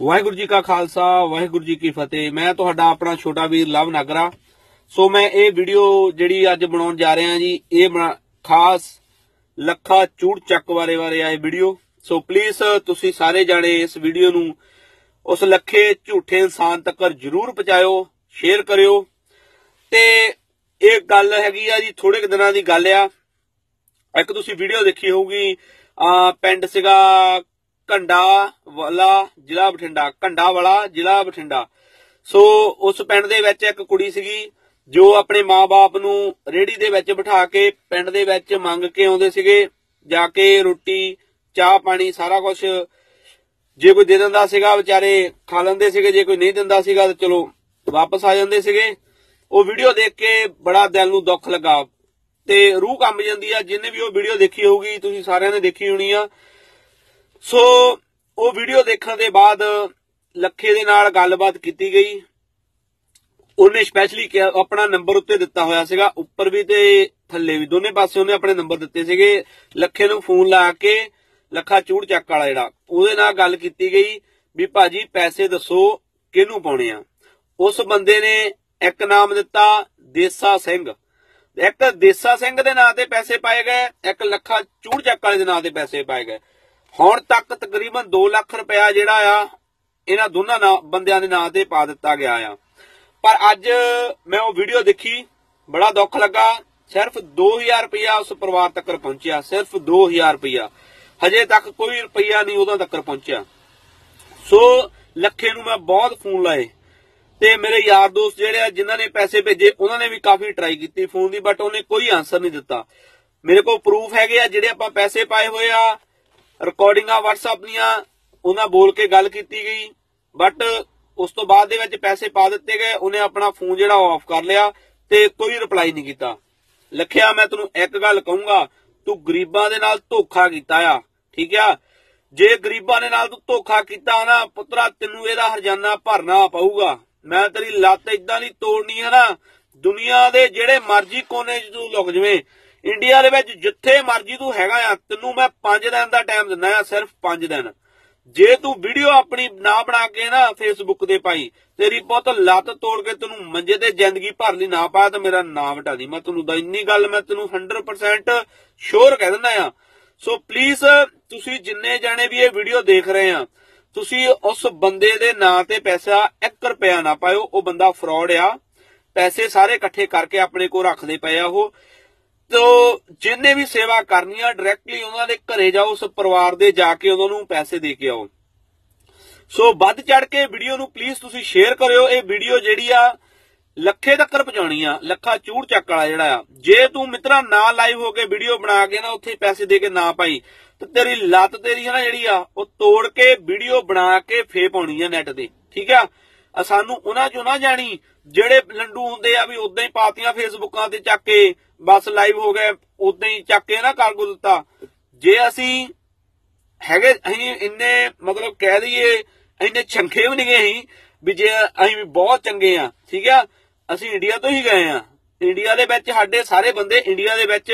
ਵਾਹਿਗੁਰੂ ਜੀ ਕਾ ਖਾਲਸਾ, ਵਾਹਿਗੁਰੂ ਜੀ ਕੀ ਫਤਿਹ। ਮੈਂ ਤੁਹਾਡਾ ਆਪਣਾ ਛੋਟਾ ਵੀਰ ਲਵ ਨਾਗਰਾ। ਸੋ ਮੈਂ ਇਹ ਵੀਡੀਓ ਜਿਹੜੀ ਅੱਜ ਬਣਾਉਣ ਜਾ ਰਿਹਾ ਜੀ, ਇਹ ਖਾਸ ਲੱਖਾ ਚੂੜ ਚੱਕ ਬਾਰੇ ਬਾਰੇ ਆ ਵੀਡੀਓ। ਸੋ ਪਲੀਜ਼ ਤੁਸੀਂ ਸਾਰੇ ਜਾਣੇ ਇਸ ਵੀਡੀਓ ਨੂੰ ਉਸ ਲੱਖੇ ਝੂਠੇ ਇਨਸਾਨ ਤੱਕ ਜਰੂਰ ਪਹੁੰਚਾਇਓ ਸ਼ੇਅਰ ਕਰਿਓ। ਤੇ ਇਹ ਗੱਲ ਹੈਗੀ ਆ ਜੀ ਥੋੜੇ ਕੁ ਦਿਨਾਂ ਦੀ ਗੱਲ ਆ। ਇੱਕ ਤੁਸੀਂ ਵੀਡੀਓ ਦੇਖੀ ਹੋਊਗੀ, ਆ ਪਿੰਡ ਸੀਗਾ ਘੰਡਾ ਵਾਲਾ ਜ਼ਿਲ੍ਹਾ ਬਠਿੰਡਾ, ਘੰਡਾ ਵਾਲਾ ਜ਼ਿਲ੍ਹਾ ਬਠਿੰਡਾ। ਸੋ ਉਸ ਪਿੰਡ ਦੇ ਵਿੱਚ ਇੱਕ ਕੁੜੀ ਸੀਗੀ, ਜੋ ਆਪਣੇ ਮਾਪੇ ਨੂੰ ਰੇੜੀ ਦੇ ਵਿੱਚ ਬਿਠਾ ਕੇ ਪਿੰਡ ਦੇ ਵਿੱਚ ਮੰਗ ਕੇ ਆਉਂਦੇ ਸੀਗੇ, ਜਾ ਕੇ ਰੋਟੀ, ਚਾਹ ਪਾਣੀ ਸਾਰਾ ਕੁਝ ਜੇ ਕੋਈ ਦੇ ਦਿੰਦਾ ਸੀਗਾ, ਵਿਚਾਰੇ ਖਾ ਲੈਂਦੇ ਸੀਗੇ, ਜੇ ਕੋਈ ਨਹੀਂ ਦਿੰਦਾ ਸੀਗਾ ਤਾਂ ਚਲੋ ਵਾਪਸ ਆ ਜਾਂਦੇ ਸੀਗੇ। ਉਹ ਵੀਡੀਓ ਦੇਖ ਕੇ ਬੜਾ ਦਿਲ ਨੂੰ ਦੁੱਖ ਲੱਗਾ ਤੇ ਰੂਹ ਕੰਬ ਜਾਂਦੀ ਆ। ਜਿੰਨੇ ਵੀ ਉਹ ਵੀਡੀਓ ਦੇਖੀ ਹੋਊਗੀ, ਤੁਸੀਂ ਸਾਰਿਆਂ ਨੇ ਦੇਖੀ ਹੋਣੀ ਆ। ਸੋ ਉਹ ਵੀਡੀਓ ਦੇਖਣ ਦੇ ਬਾਅਦ ਲੱਖੇ ਦੇ ਨਾਲ ਗੱਲਬਾਤ ਕੀਤੀ ਗਈ। ਉਹਨੇ ਸਪੈਸ਼ਲੀ ਆਪਣਾ ਨੰਬਰ ਉੱਤੇ ਦਿੱਤਾ ਹੋਇਆ ਸੀਗਾ, ਉੱਪਰ ਵੀ ਤੇ ਥੱਲੇ ਵੀ। ਦੋਨੇ ਪਾਸੇ ਉਹਨੇ ਆਪਣੇ ਨੰਬਰ ਦਿੱਤੇ ਸੀਗੇ। ਲੱਖੇ ਨੂੰ ਫੋਨ ਲਾ ਕੇ ਲੱਖਾ ਚੂੜ ਚੱਕ ਵਾਲਾ ਜਿਹੜਾ, ਉਹਦੇ ਨਾਲ ਗੱਲ ਕੀਤੀ ਗਈ ਵੀ ਭਾਜੀ ਪੈਸੇ ਦੱਸੋ ਕਿਹਨੂੰ ਪਾਉਣੇ ਆ। ਉਸ ਬੰਦੇ ਨੇ ਇੱਕ ਨਾਮ ਦਿੱਤਾ, ਦੇਸਾ ਸਿੰਘ। ਇੱਕ ਦੇਸਾ ਸਿੰਘ ਦੇ ਨਾਂ ਤੇ ਪੈਸੇ ਪਾਏ ਗਏ, ਇੱਕ ਲੱਖਾ ਚੂੜ ਚੱਕ ਵਾਲੇ ਦੇ ਨਾਂ ਤੇ ਪੈਸੇ ਪਾਏ ਗਏ। ਹੁਣ ਤੱਕ ਤਕਰੀਬਨ 2 ਲੱਖ ਰੁਪਇਆ ਜਿਹੜਾ ਆ, ਇਹਨਾਂ ਦੋਨਾਂ ਬੰਦਿਆਂ ਦੇ ਨਾਂ ਤੇ ਪਾ ਦਿੱਤਾ ਗਿਆ ਆ। ਪਰ ਅੱਜ ਮੈਂ ਉਹ ਵੀਡੀਓ ਦੇਖੀ, ਬੜਾ ਦੁੱਖ ਲੱਗਾ। ਸਿਰਫ 2000 ਰੁਪਇਆ ਉਸ ਪਰਿਵਾਰ ਤੱਕ ਪਹੁੰਚਿਆ, ਸਿਰਫ 2000 ਰੁਪਇਆ। ਹਜੇ ਤੱਕ ਕੋਈ ਰੁਪਇਆ ਨਹੀਂ ਉਹਨਾਂ ਤੱਕ ਪਹੁੰਚਿਆ। ਸੋ ਲੱਖੇ ਨੂੰ ਮੈਂ ਬਹੁਤ ਫੋਨ ਲਾਏ। ਤੇ ਮੇਰੇ ਯਾਰ ਦੋਸਤ ਜਿਹੜੇ ਆ, ਜਿਨ੍ਹਾਂ ਨੇ ਪੈਸੇ ਭੇਜੇ, ਉਹਨਾਂ ਨੇ ਵੀ ਕਾਫੀ ਟਰਾਈ ਕੀਤੀ ਫੋਨ ਦੀ ਬਟ ਉਹਨੇ ਕੋਈ ਆਨਸਰ ਨਹੀਂ ਦਿੱਤਾ। ਮੇਰੇ ਕੋਲ ਪ੍ਰੂਫ ਹੈਗੇ ਆ, ਜਿਹੜੇ ਆਪਾਂ ਪੈਸੇ ਪਾਏ ਹੋਏ ਆ ਰਿਕਾਰਡਿੰਗਾਂ WhatsApp ਦੀਆਂ, ਉਹਨਾਂ ਬੋਲ ਕੇ ਗੱਲ ਕੀਤੀ ਗਈ ਬਟ ਉਸ ਤੋਂ ਬਾਅਦ ਦੇ ਵਿੱਚ ਪੈਸੇ ਪਾ ਦਿੱਤੇ ਗਏ, ਉਹਨੇ ਆਪਣਾ ਫੋਨ ਜਿਹੜਾ ਆਫ ਕਰ ਲਿਆ ਤੇ ਕੋਈ ਰਿਪਲਾਈ ਨਹੀਂ ਕੀਤਾ। ਲਖਿਆ, ਮੈਂ ਤੈਨੂੰ ਇੱਕ ਗੱਲ ਕਹੂੰਗਾ, ਤੂੰ ਗਰੀਬਾਂ ਦੇ ਨਾਲ ਧੋਖਾ ਕੀਤਾ ਆ, ਠੀਕ ਆ? ਜੇ ਗਰੀਬਾਂ ਦੇ ਨਾਲ ਤੂੰ ਧੋਖਾ ਕੀਤਾ ਨਾ, ਪੁੱਤਰਾ, ਤੈਨੂੰ ਇਹਦਾ ਹਰਜਾਨਾ ਭਰਨਾ ਪਊਗਾ। ਮੈਂ ਤੇਰੀ ਲੱਤ ਇਦਾਂ ਦੀ ਤੋੜਨੀ ਹੈ ਨਾ, ਦੁਨੀਆ ਦੇ ਜਿਹੜੇ ਮਰਜ਼ੀ ਕੋਨੇ 'ਚ ਤੂੰ ਲੁਕ ਜਵੇਂ ਇੰਡੀਆ ਦੇ ਵਿੱਚ ਜਿੱਥੇ ਮਰਜ਼ੀ ਤੂੰ ਹੈਗਾ ਆ, ਤੈਨੂੰ ਮੈਂ 5 ਦਿਨ ਦਾ ਟਾਈਮ ਦਿੰਦਾ ਆ, ਸਿਰਫ 5 ਦਿਨ। ਜੇ ਤੂੰ ਵੀਡੀਓ ਆਪਣੀ ਨਾ ਬਣਾ ਕੇ ਨਾ ਫੇਸਬੁੱਕ ਤੇ ਪਾਈ, ਤੇਰੀ ਪੁੱਤ ਲੱਤ ਤੋੜ ਕੇ ਤੈਨੂੰ ਮੰਜੇ ਤੇ ਜ਼ਿੰਦਗੀ ਭਰ ਲਈ ਨਾ ਪਾਇਆ ਤਾਂ ਮੇਰਾ ਨਾਮ ਹਟਾ ਦੀ। ਮੈਂ ਤੈਨੂੰ ਦਾ ਇੰਨੀ ਗੱਲ ਮੈਂ ਤੈਨੂੰ 100% ਸ਼ੋਰ ਕਹਿ ਦਿੰਦਾ ਆ। ਸੋ ਪਲੀਜ਼ ਤੁਸੀਂ ਜਿੰਨੇ ਜਾਣੇ ਵੀ ਇਹ ਵੀਡੀਓ ਦੇਖ ਰਹੇ ਆ, ਤੁਸੀਂ ਉਸ ਬੰਦੇ ਦੇ ਨਾਂ ਤੇ ਪੈਸਾ 1 ਰੁਪਿਆ ਨਾ ਪਾਇਓ, ਉਹ ਬੰਦਾ ਫਰਾਡ ਆ। ਪੈਸੇ ਸਾਰੇ ਇਕੱਠੇ ਕਰਕੇ ਆਪਣੇ ਕੋਲ ਰੱਖਦੇ ਪਏ ਆ ਉਹ। ਤੋ ਜਿੰਨੇ ਵੀ ਸੇਵਾ ਕਰਨੀ ਆ ਡਾਇਰੈਕਟਲੀ ਉਹਨਾਂ ਦੇ ਘਰੇ ਜਾਓ, ਉਸ ਪਰਿਵਾਰ ਦੇ ਜਾ ਕੇ ਉਹਨਾਂ ਨੂੰ ਪੈਸੇ ਦੇ ਕੇ ਆਓ। ਸੋ ਵੱਧ ਚੜ ਕੇ ਵੀਡੀਓ ਨੂੰ ਪਲੀਜ਼ ਤੁਸੀਂ ਸ਼ੇਅਰ ਕਰਿਓ। ਇਹ ਵੀਡੀਓ ਜਿਹੜੀ ਆ, ਲੱਖੇ ਤੱਕ ਪਹੁੰਚਾਉਣੀ ਆ, ਲੱਖਾ ਚੂੜ ਚੱਕ ਵਾਲਾ ਜਿਹੜਾ ਆ। ਜੇ ਤੂੰ ਮਿੱਤਰਾ ਨਾ ਲਾਈਵ ਹੋ ਕੇ ਵੀਡੀਓ ਬਣਾ ਕੇ ਨਾ ਉੱਥੇ ਪੈਸੇ ਦੇ ਕੇ ਨਾ ਪਾਈ, ਤੇ ਤੇਰੀ ਲੱਤ ਤੇਰੀ ਹੈ ਨਾ ਜਿਹੜੀ ਆ, ਉਹ ਤੋੜ ਕੇ ਵੀਡੀਓ ਬਣਾ ਕੇ ਫੇ ਪਾਉਣੀ ਆ ਨੈਟ ਤੇ। ਠੀਕ ਆ? ਸਾਨੂੰ ਉਹਨਾਂ ਚੋਂ ਨਾ ਜਾਣੀ, ਜਿਹੜੇ ਲੰਡੂ ਹੁੰਦੇ ਆ ਵੀ ਉਦਾਂ ਹੀ ਪਾਤੀਆਂ ਫੇਸਬੁੱਕਾਂ ਤੇ ਚੱਕ ਕੇ ਬਸ ਲਾਈਵ ਹੋ ਗਏ ਉਦਾਂ ਹੀ ਚੱਕ ਕੇ ਨਾ ਕਾਰਗੋ ਦਿੱਤਾ ਜੇ ਅਸੀਂ ਹੈਗੇ, ਅਸੀਂ ਇੰਨੇ ਮਤਲਬ ਕਹਿ ਦਈਏ, ਇੰਨੇ ਚੰਗੇ ਵੀ ਨਹੀਂ ਗਏ ਅਸੀਂ, ਵੀ ਜੇ ਅਸੀਂ ਵੀ ਬਹੁਤ ਚੰਗੇ ਆ, ਠੀਕ ਆ? ਅਸੀਂ ਇੰਡੀਆ ਤੋਂ ਹੀ ਗਏ ਆ। ਇੰਡੀਆ ਦੇ ਵਿੱਚ ਸਾਡੇ ਸਾਰੇ ਬੰਦੇ ਇੰਡੀਆ ਦੇ ਵਿੱਚ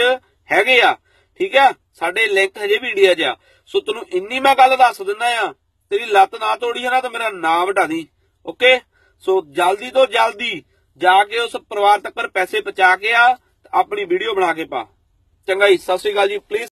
ਹੈਗੇ ਆ, ਠੀਕ ਆ? ਸਾਡੇ ਲਿੰਕ ਹਜੇ ਵੀ ਇੰਡੀਆ 'ਚ ਆ। ਸੋ ਤੈਨੂੰ ਇੰਨੀ ਮੈਂ ਗੱਲ ਦੱਸ ਦਿੰਦਾ ਆ, ਤੇਰੀ ਲੱਤ ਨਾ ਤੋੜੀ ਹੈ ਨਾ ਤਾਂ ਮੇਰਾ ਨਾਮ ਵਟਾ ਦੀ ਓਕੇ ਸੋ ਜਲਦੀ ਤੋਂ ਜਲਦੀ ਜਾ ਕੇ ਉਸ ਪਰਿਵਾਰ ਤੱਕ ਪੈਸੇ ਪਹੁੰਚਾ ਕੇ ਆ ਆਪਣੀ ਵੀਡੀਓ ਬਣਾ ਕੇ ਪਾ। ਚੰਗਾ ਜੀ ਸਤਿ ਸ਼੍ਰੀ ਅਕਾਲ ਜੀ ਪਲੀਜ਼